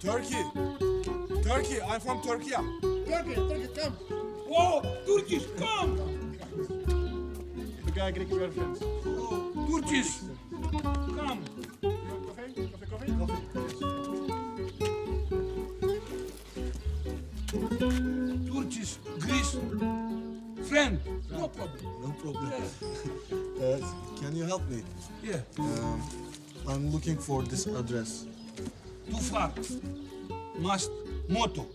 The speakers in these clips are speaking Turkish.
Turkey. Turkey. I'm from Turkey. Turkey, Turkey, come. Wow, Toertjes, kom! We kijken, ik heb weer fans. Toertjes, kom! Koffie, koffie, koffie? Koffie. Toertjes, Gries, friend, no problem. No problem. Uh, can you help me? Yeah. Um, I'm looking for this address. Too far. Must, moto,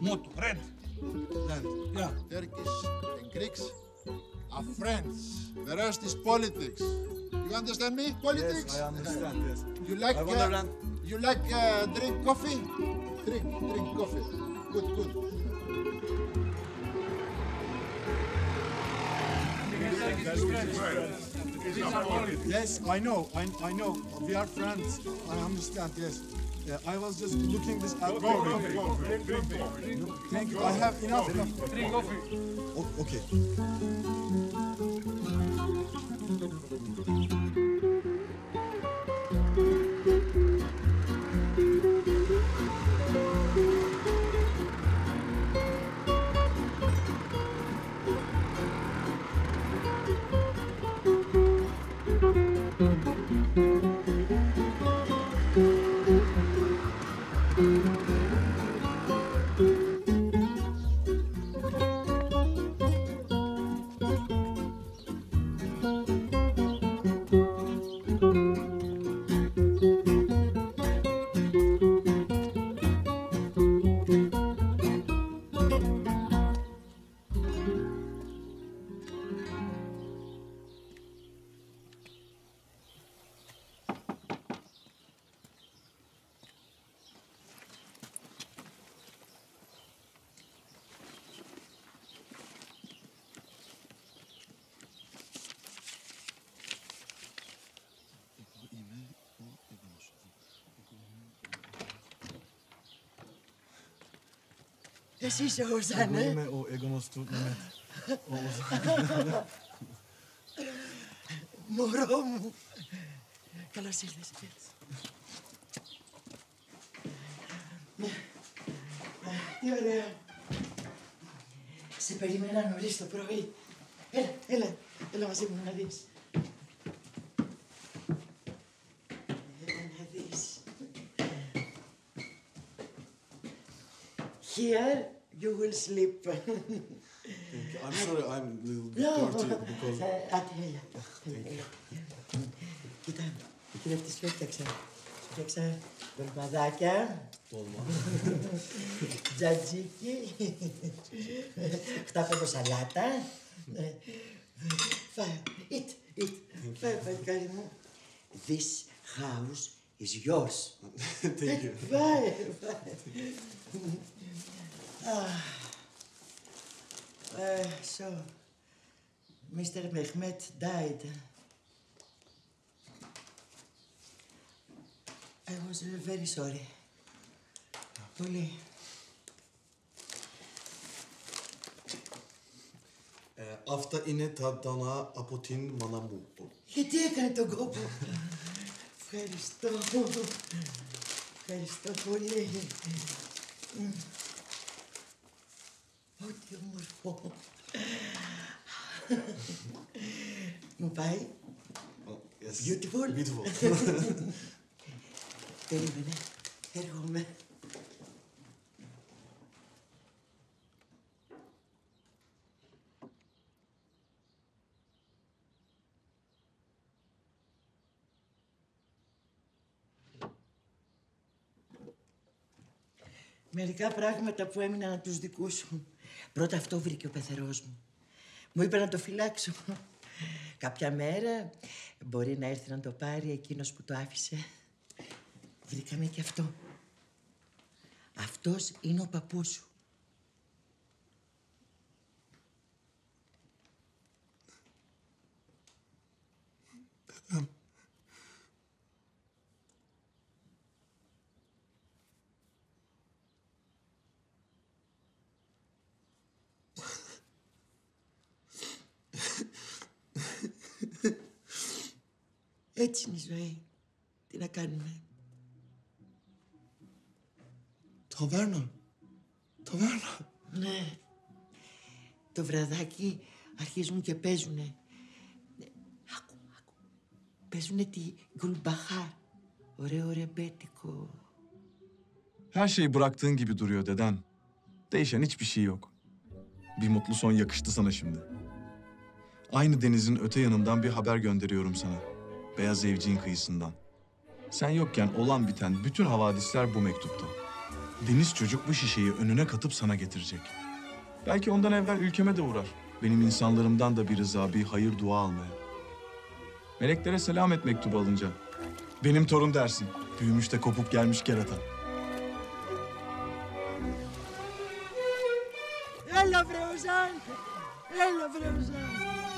moto, red. Land. Yeah, Turkish and Greeks are friends. The rest is politics. You understand me? Politics. Yes, I understand. Yes. You like I uh, you like uh, drink coffee? Drink, drink coffee. Good, good. Yes, I know. I, I know. We are friends. I understand. Yes. Uh, I was just looking this at. Go, go, go. Thank you. I have enough. O- okay. Precis, jag hör så här nu. med ögonstolnumret. Moromu. Kallar sig det sitt. Y ahora se perimela no listo, pero ahí. Él, él, él va a ser una 10. Here you will sleep. I'm sorry, I'm a little bit No. dirty because... Ε, Άντε, έλα. Έλα. Κοίτα, κοίτα τι σου έφτιαξα. Σου έφτιαξα δολμαδάκια, Dolma. τζατζίκι, χτάπεδο σαλάτα. Ε, Φάε, eat, eat. Φάε, παλικάρι μου. This house is yours. Thank you. Φάε, φάε. Ah. Uh, so, Mr. Mehmet died. I was uh, very sorry. Πολύ. Ε, Αυτά είναι τα δανά από την μάνα μου. Γιατί έκανε τον κόπο. Ευχαριστώ. Ευχαριστώ πολύ. Μμ. Ό,τι όμορφο. Μου πάει. Oh, yes. Beautiful. Beautiful. Περίμενε. Έρχομαι. Μερικά πράγματα που έμειναν από τους δικούς σου. Πρώτα αυτό βρήκε ο πεθερός μου. Μου είπε να το φυλάξω. Κάποια μέρα μπορεί να έρθει να το πάρει εκείνος που το άφησε. Βρήκαμε και αυτό. Αυτός είναι ο παππούς σου. Έτσι είναι η ζωή. Τι να κάνουμε. Taverna. Taverna. Ναι. Το βραδάκι αρχίζουν και παίζουνε. Ναι. Άκου, άκου. Παίζουνε τη γκουλμπαχάρ. Ωραίο ρεμπέτικο. Her şey bıraktığın gibi duruyor deden. Değişen hiçbir şey yok. Bir mutlu son yakıştı sana şimdi. Aynı denizin öte yanından bir haber gönderiyorum sana. beyaz evciğin kıyısından. Sen yokken olan biten bütün havadisler bu mektupta. Deniz çocuk bu şişeyi önüne katıp sana getirecek. Belki ondan evvel ülkeme de uğrar. Benim insanlarımdan da bir rıza, bir hayır dua almaya. Meleklere selam et mektubu alınca. Benim torun dersin. Büyümüş de kopup gelmiş kerata. Ella Frevzan! Ella Frevzan!